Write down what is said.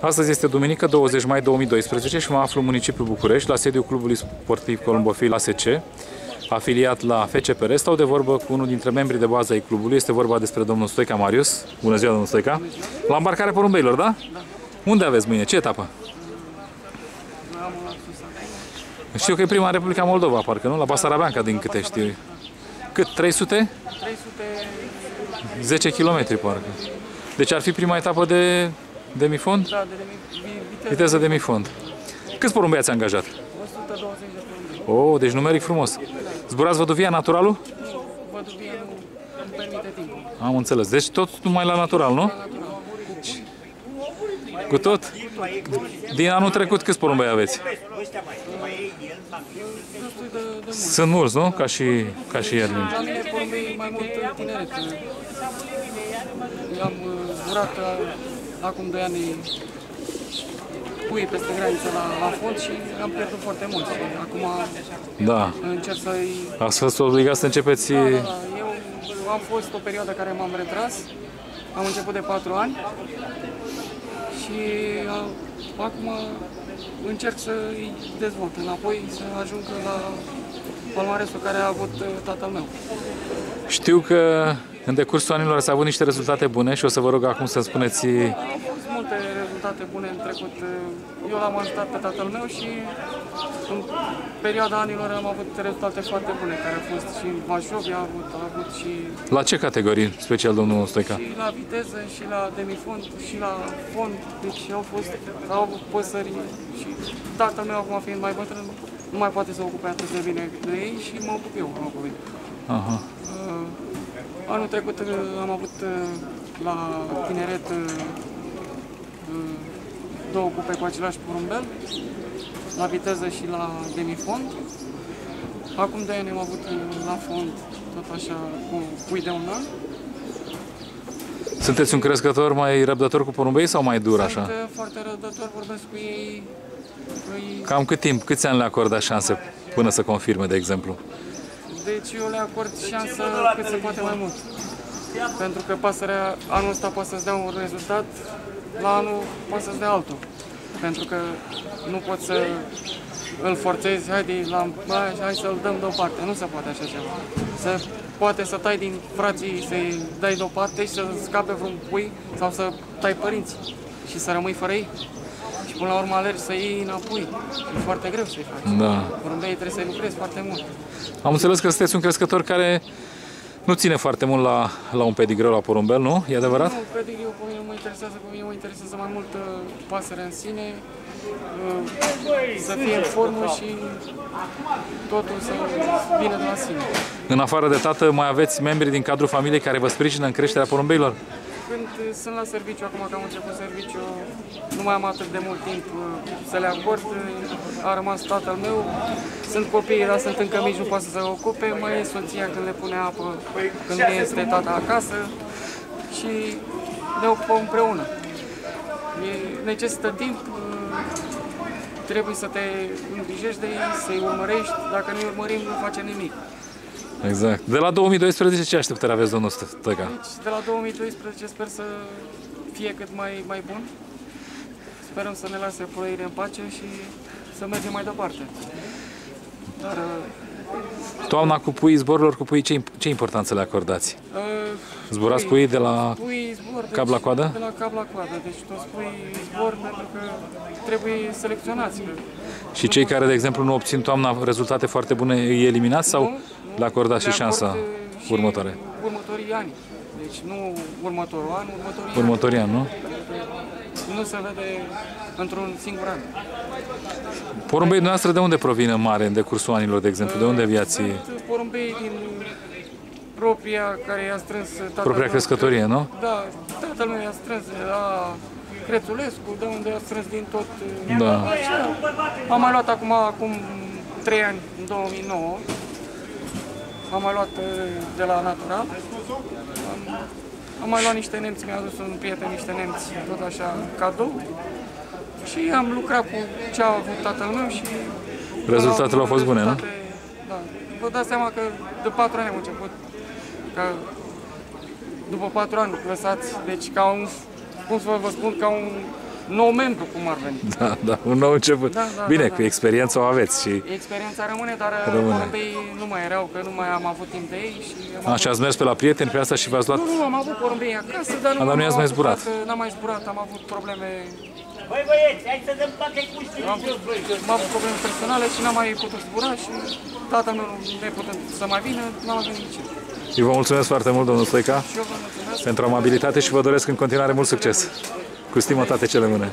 Astăzi este duminică, 20 mai 2012 și mă aflu în municipiul București, la sediul Clubului Sportiv Columbofil ASC, afiliat la FCPR. Stau de vorbă cu unul dintre membrii de bază ai clubului, este vorba despre domnul Stoica Marius. Bună ziua, domnul Stoica! La îmbarcarea porumbeilor, da? Da. Unde aveți mâine? Ce etapă? Știu că e prima în Republica Moldova, parcă, nu? La Basarabeanca, din câte știu. Cât? 300? 300... 10 km, parcă. Deci ar fi prima etapă de demifond? Da, de demi, viteză. Viteză demifond. Câți porumbei ați angajat? 120 de porumbei. Oh, deci numeric frumos. Zburați văduvia naturalul? Văduvia nu îmi permite timpul. Am înțeles. Deci tot numai la natural, nu? Cu tot? Din anul trecut câți porumbei aveți? Destul de, de mult. Sunt mulți, nu? Ca și, ca și ieri. La mine porumbei mai mult în tineret. Eu am uh, zburat uh, acum 2 ani pui peste graniță la, la fond și am pierdut foarte mult. Și acum Da. încerc să-i Ați fost obligat să începeți... Da, da, da. Eu am fost o perioadă care m-am retras, am început de 4 ani și a, acum încerc să îi dezvolt înapoi, să ajung la palmaresul care a avut uh, tatăl meu. Știu că în decursul anilor ați avut niște rezultate bune și o să vă rog acum să spuneți... Au fost multe rezultate bune în trecut. Eu l-am ajutat pe tatăl meu și în perioada anilor am avut rezultate foarte bune, care au fost și în Vașovia, a avut, a avut și, La ce categorii, special domnul Stoica? și la viteză, și la demifond, și la fond. Deci au fost, au avut păsări și tatăl meu acum fiind mai bătrân, nu mai poate să ocupe atât de bine de ei și mă ocup eu. Mă ocup eu. Aha. Uh, Anul trecut uh, am avut uh, la tineret uh, uh, două cupe cu același porumbel, la viteză și la demifond. Acum de ani am avut uh, la fond, tot așa, cu pui de un an. Sunteți un crescător mai răbdător cu porumbei sau mai dur Sunt așa? uh, foarte rădător, vorbesc cu ei. Îi, Cam cât timp, câți ani le acordați șanse până să confirme, de exemplu? Deci eu le acord șansă cât se poate mai mult. Pentru că pasărea anul ăsta poate să-ți dea un rezultat, la anul poate să-ți dea altul. Pentru că nu poți să îl forțezi, haide, la, hai, hai să-l dăm deoparte. Nu se poate așa ceva. Se poate să tai din frații, să-i dai deoparte și să scape vreun pui sau să tai părinții și să rămâi fără ei. Și până la urmă alergi să iei înapoi. E foarte greu să-i faci. Da. Porumbei trebuie să-i lucrezi foarte mult. Am înțeles că sunteți un crescător care nu ține foarte mult la, la un pedigreu la porumbel, nu? E adevărat? Nu, pedigriu pe mine nu mă interesează, pe mine mă interesează mai mult uh, pasărea în sine, uh, să fie în formă și totul să vină de la sine. În afară de tată, mai aveți membri din cadrul familiei care vă sprijină în creșterea porumbeilor? Când uh, sunt la serviciu, acum că am început serviciu, nu mai am atât de mult timp uh, să le acord. Uh, A rămas tatăl meu, sunt copii, dar sunt încă mici, nu poate să se ocupe, mai e soția când le pune apă, când nu este tata acasă și ne ocupăm împreună. E, necesită timp, uh, trebuie să te îngrijești de ei, să-i urmărești, dacă nu-i urmărim, nu facem nimic. Exact. De la 2012 ce așteptări aveți, domnul Stoica? Deci, de la 2012 sper să fie cât mai, mai bun. Sperăm să ne lase ploile în pace și să mergem mai departe. Dar uh, Toamna cu puii zborurilor cu puii, ce, ce importanță le acordați? uh, Zburați puii de la... pui zbor, deci, cap la coadă? De la cap la coadă. Deci toți pui zbor pentru că trebuie selecționați. Că Și cei care, de exemplu, nu obțin toamna rezultate foarte bune, îi eliminați sau nu- le acordați și le șansa acord, uh, și următoare? Următorii ani. Deci nu următorul an, următorii ani. Următorii ani, nu? Nu se vede într-un singur an. Porumbei noastre de unde provin în mare, în decursul anilor, de exemplu? De unde viați Sunt porumbei din propria care i-a strâns tatăl propria meu. crescătorie, nu? Da, tatăl meu i-a strâns de la Crețulescu, de unde a strâns din tot. Da. Așa. Am mai luat acum, acum 3 ani, în 2009, am mai luat eh, de la Natural. Am, am mai luat niște nemți, mi-a adus un prieten niște nemți, tot așa, cadou. Și am lucrat cu ce a avut tatăl meu și... Rezultatele au fost bune, nu? rezultate, Da. Vă dați seama că de 4 ani am început. Că după 4 ani lăsați, deci ca un, cum să vă spun, ca un nou membru, cum ar veni. Da, da, un nou început. Da, da, Bine, da, cu da. experiență o aveți și... Experiența rămâne, dar Rămâne. porumbei nu mai erau, că nu mai am avut timp de ei și am Așa, ați mers pe la prieteni pe asta și v-ați luat... Nu, nu, am avut porumbei acasă, dar nu, A, dar nu am i-ați mai apucat, zburat. că N-am mai zburat, am avut probleme, Băi băieți, hai să dăm toate cuștile am, jos, băi. am avut probleme personale și n-am mai putut zbura și tatăl meu ne putând să mai vină, n-am mai venit nici eu. Eu vă mulțumesc foarte mult, domnul Stoica, Și eu vă mulțumesc. pentru amabilitate și vă doresc în continuare mult succes. Cu stimă toate cele bune.